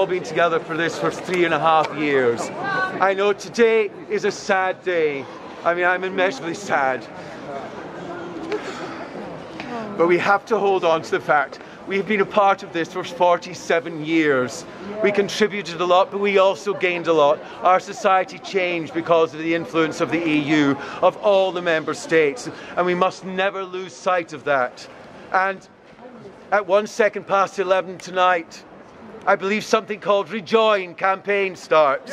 all been together for this for three and a half years. I know today is a sad day. I mean, I'm immeasurably sad. But we have to hold on to the fact we've been a part of this for 47 years. We contributed a lot, but we also gained a lot. Our society changed because of the influence of the EU, of all the member states, and we must never lose sight of that. And at one second past 11 tonight, I believe something called Rejoin campaign starts.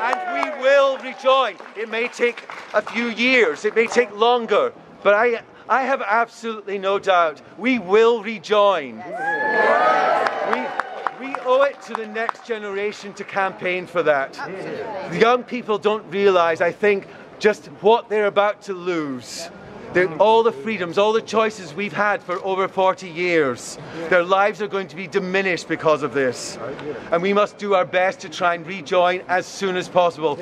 And we will rejoin. It may take a few years, it may take longer, but I, I have absolutely no doubt we will rejoin. We, we owe it to the next generation to campaign for that. The young people don't realise, I think, just what they're about to lose. They're, all the freedoms, all the choices we've had for over 40 years, their lives are going to be diminished because of this. And we must do our best to try and rejoin as soon as possible.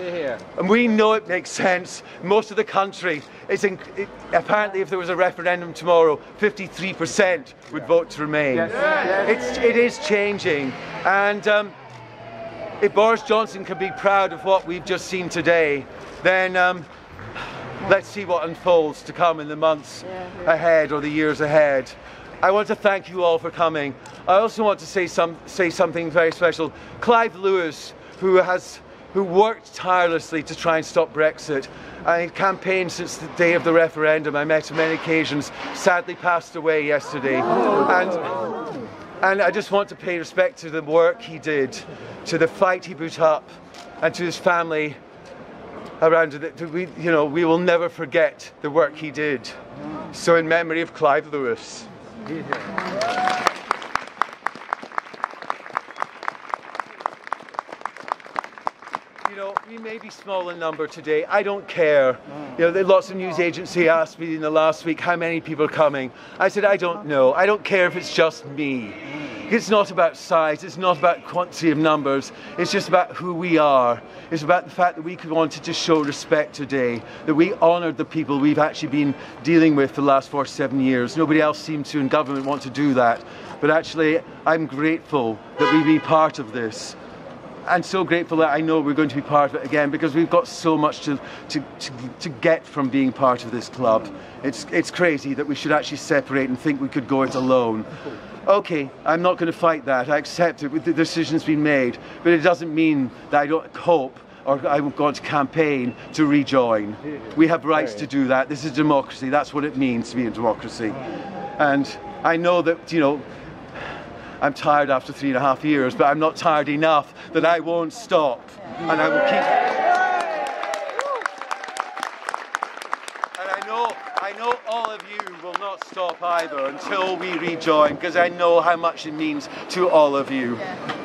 And we know it makes sense. Most of the country, it's in, it, apparently if there was a referendum tomorrow, 53% would vote to remain. It's, it is changing. And um, if Boris Johnson can be proud of what we've just seen today, then um, let's see what unfolds to come in the months ahead or the years ahead. I want to thank you all for coming. I also want to say some say something very special. Clive Lewis, who has who worked tirelessly to try and stop Brexit. I campaigned since the day of the referendum. I met him on many occasions. Sadly, passed away yesterday, and and I just want to pay respect to the work he did, to the fight he put up, and to his family around it. We, you know, we will never forget the work he did. So, in memory of Clive Lewis. You know, we may be small in number today. I don't care. You know, lots of news agency asked me in the last week how many people are coming. I said, I don't know. I don't care if it's just me. It's not about size. It's not about quantity of numbers. It's just about who we are. It's about the fact that we wanted to show respect today, that we honoured the people we've actually been dealing with for the last four, seven years. Nobody else seemed to in government want to do that. But actually, I'm grateful that we be part of this. I'm so grateful that I know we're going to be part of it again because we've got so much to, to, to, to get from being part of this club. It's, it's crazy that we should actually separate and think we could go it alone. Okay, I'm not going to fight that. I accept it. The decision's been made. But it doesn't mean that I don't hope or I'm going to campaign to rejoin. We have rights to do that. This is democracy. That's what it means to be a democracy. And I know that, you know, I'm tired after three and a half years, but I'm not tired enough that I won't stop. And I will keep. And I know, I know all of you will not stop either until we rejoin, because I know how much it means to all of you.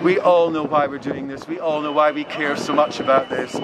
We all know why we're doing this. We all know why we care so much about this.